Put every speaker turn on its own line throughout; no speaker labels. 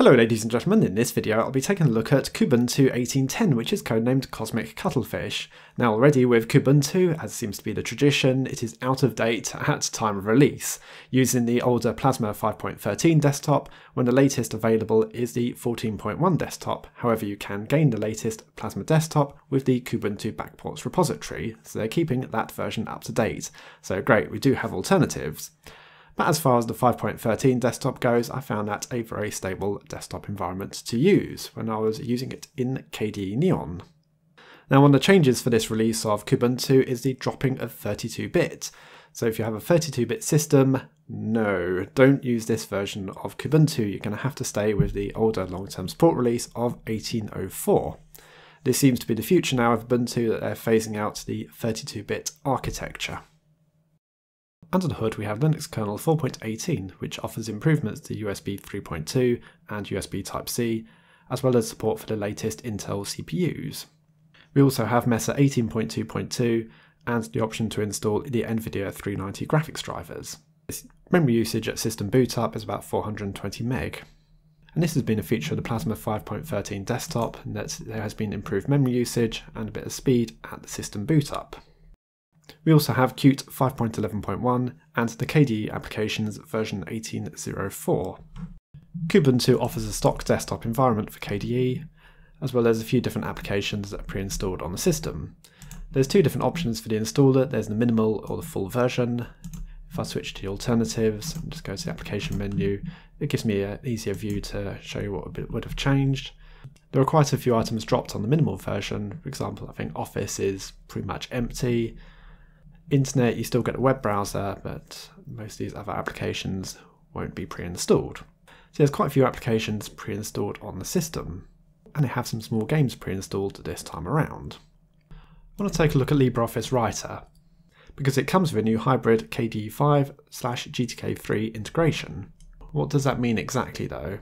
Hello ladies and gentlemen, in this video I'll be taking a look at Kubuntu 1810 which is codenamed Cosmic Cuttlefish. Now already with Kubuntu, as seems to be the tradition, it is out of date at time of release, using the older Plasma 5.13 desktop when the latest available is the 14.1 desktop. However you can gain the latest Plasma desktop with the Kubuntu Backports repository, so they're keeping that version up to date. So great, we do have alternatives. But as far as the 5.13 desktop goes, I found that a very stable desktop environment to use when I was using it in KDE Neon. Now one of the changes for this release of Kubuntu is the dropping of 32-bit. So if you have a 32-bit system, no, don't use this version of Kubuntu. You're going to have to stay with the older long-term support release of 1804. This seems to be the future now of Ubuntu that they're phasing out the 32-bit architecture. Under the hood we have Linux kernel 4.18 which offers improvements to USB 3.2 and USB Type-C, as well as support for the latest Intel CPUs. We also have Mesa 18.2.2 and the option to install the NVIDIA 390 graphics drivers. Memory usage at system boot up is about 420 meg. And this has been a feature of the Plasma 5.13 desktop, and that there has been improved memory usage and a bit of speed at the system boot up. We also have Qt 5.11.1 and the KDE applications version 18.04. Kubuntu offers a stock desktop environment for KDE, as well as a few different applications that are pre-installed on the system. There's two different options for the installer, there's the minimal or the full version. If I switch to the alternatives and just go to the application menu, it gives me an easier view to show you what would have changed. There are quite a few items dropped on the minimal version. For example, I think Office is pretty much empty. Internet, you still get a web browser, but most of these other applications won't be pre-installed. So there's quite a few applications pre-installed on the system, and they have some small games pre-installed this time around. I want to take a look at LibreOffice Writer, because it comes with a new hybrid KDE5 slash GTK3 integration. What does that mean exactly though?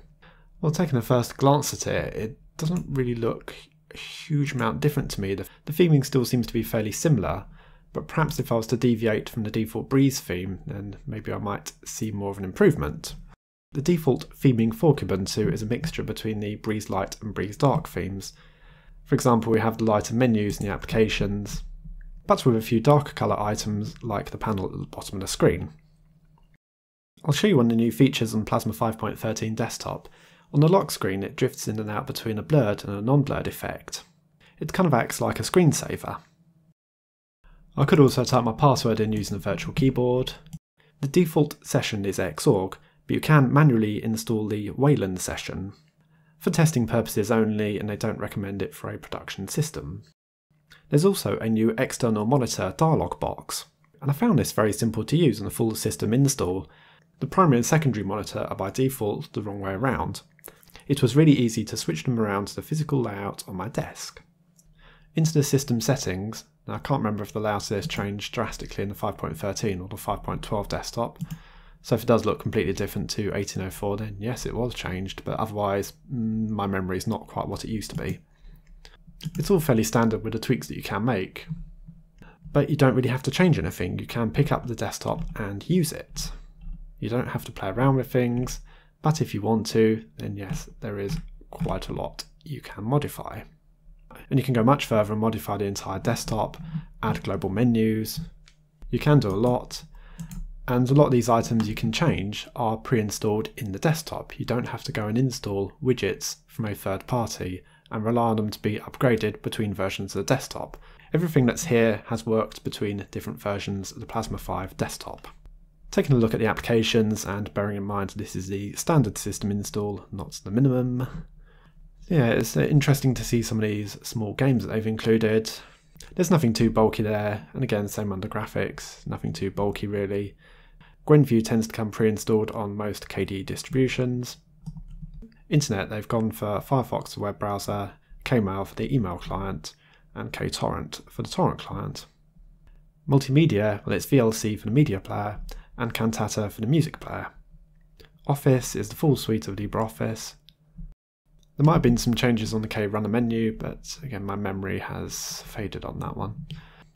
Well, taking a first glance at it, it doesn't really look a huge amount different to me. The, the theming still seems to be fairly similar, but perhaps if I was to deviate from the default Breeze theme, then maybe I might see more of an improvement. The default theming for Kubuntu is a mixture between the Breeze Light and Breeze Dark themes. For example, we have the lighter menus in the applications, but with a few darker colour items like the panel at the bottom of the screen. I'll show you one of the new features on Plasma 5.13 desktop. On the lock screen it drifts in and out between a blurred and a non-blurred effect. It kind of acts like a screensaver. I could also type my password in using the virtual keyboard. The default session is Xorg, but you can manually install the Wayland session. For testing purposes only, and they don't recommend it for a production system. There's also a new external monitor dialog box, and I found this very simple to use on a full system install. The primary and secondary monitor are by default the wrong way around. It was really easy to switch them around to the physical layout on my desk. Into the system settings, now, I can't remember if the layout of this changed drastically in the 5.13 or the 5.12 desktop. So if it does look completely different to 1804, then yes, it was changed, but otherwise, mm, my memory is not quite what it used to be. It's all fairly standard with the tweaks that you can make, but you don't really have to change anything. You can pick up the desktop and use it. You don't have to play around with things, but if you want to, then yes, there is quite a lot you can modify. And you can go much further and modify the entire desktop, add global menus. You can do a lot, and a lot of these items you can change are pre-installed in the desktop. You don't have to go and install widgets from a third party and rely on them to be upgraded between versions of the desktop. Everything that's here has worked between different versions of the Plasma 5 desktop. Taking a look at the applications and bearing in mind this is the standard system install, not the minimum, yeah, it's uh, interesting to see some of these small games that they've included. There's nothing too bulky there, and again, same under graphics, nothing too bulky really. Gwenview tends to come pre-installed on most KDE distributions. Internet, they've gone for Firefox the web browser, Kmail for the email client, and KTorrent for the torrent client. Multimedia, well it's VLC for the media player, and Cantata for the music player. Office is the full suite of LibreOffice, there might have been some changes on the KRunner menu, but again, my memory has faded on that one.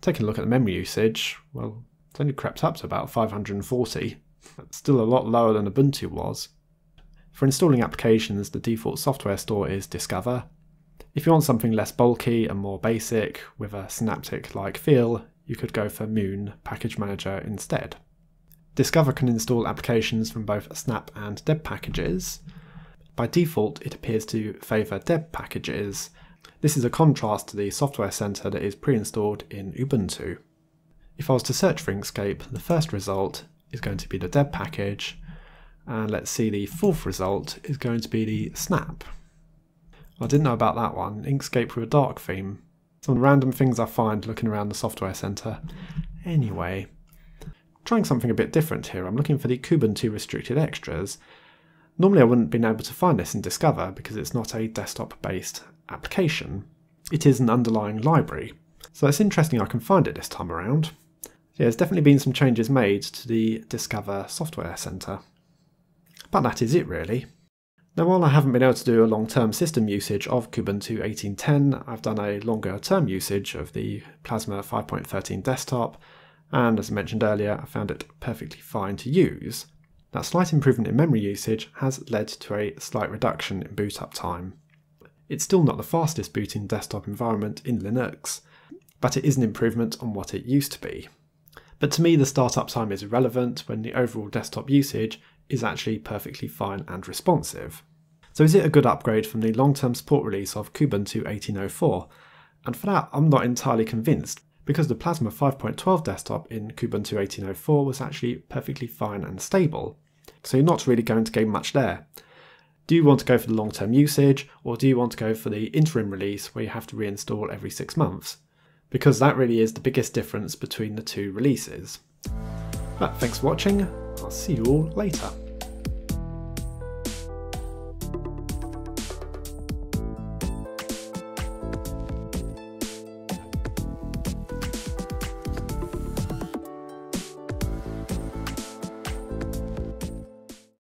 Taking a look at the memory usage, well, it's only crept up to about 540. That's still a lot lower than Ubuntu was. For installing applications, the default software store is Discover. If you want something less bulky and more basic, with a Synaptic like feel, you could go for Muon Package Manager instead. Discover can install applications from both Snap and Deb packages. By default, it appears to favour Deb packages. This is a contrast to the software center that is pre-installed in Ubuntu. If I was to search for Inkscape, the first result is going to be the Deb package, and let's see the fourth result is going to be the Snap. I didn't know about that one, Inkscape with a dark theme. Some random things I find looking around the software center. Anyway, trying something a bit different here, I'm looking for the Kubuntu restricted extras. Normally I wouldn't have been able to find this in Discover because it's not a desktop based application. It is an underlying library. So it's interesting I can find it this time around. Yeah, there's definitely been some changes made to the Discover Software Center. But that is it really. Now while I haven't been able to do a long-term system usage of Kubuntu 18.10, I've done a longer term usage of the Plasma 5.13 desktop, and as I mentioned earlier, I found it perfectly fine to use. That slight improvement in memory usage has led to a slight reduction in boot up time. It's still not the fastest booting desktop environment in Linux, but it is an improvement on what it used to be. But to me, the startup time is irrelevant when the overall desktop usage is actually perfectly fine and responsive. So is it a good upgrade from the long-term support release of Kubuntu 18.04? And for that, I'm not entirely convinced, because the Plasma 5.12 desktop in Kubuntu 18.04 was actually perfectly fine and stable. So you're not really going to gain much there. Do you want to go for the long-term usage, or do you want to go for the interim release where you have to reinstall every six months? Because that really is the biggest difference between the two releases. But thanks for watching, I'll see you all later.